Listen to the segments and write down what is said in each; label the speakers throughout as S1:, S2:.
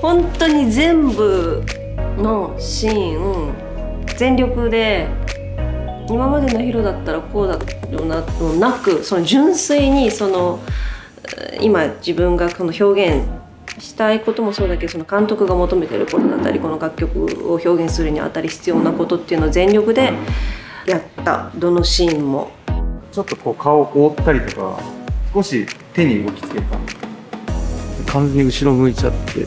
S1: 本当に全部のシーン全力で今までのヒロだったらこうだよなとなくその純粋にその今自分がこの表現したいこともそうだけどその監督が求めてることだったりこの楽曲を表現するにあたり必要なことっていうのを全力でやったどのシーンも。
S2: ちょっとこう顔を覆ったりとか少し手に動きつけた完全に後ろ向いちゃって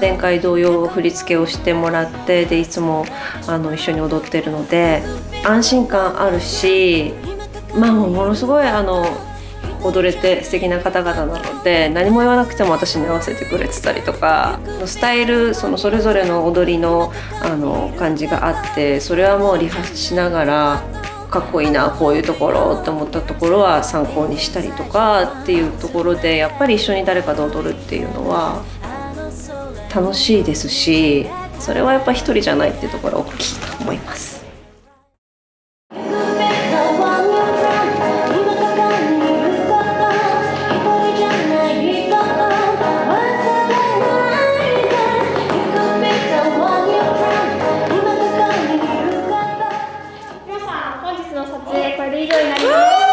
S1: 前回同様振り付けをしてもらってでいつもあの一緒に踊ってるので安心感あるしまあものすごいあの踊れて素敵な方々なので何も言わなくても私に合わせてくれてたりとかスタイルそのそれぞれの踊りのあの感じがあってそれはもうリハしながらかっこいいなこういうところって思ったところは参考にしたりとかっていうところでやっぱり一緒に誰かと踊るっていうのは楽しいですしそれはやっぱ一人じゃないっていうところは大きいと思います。
S3: 本日の撮影これで以上になります。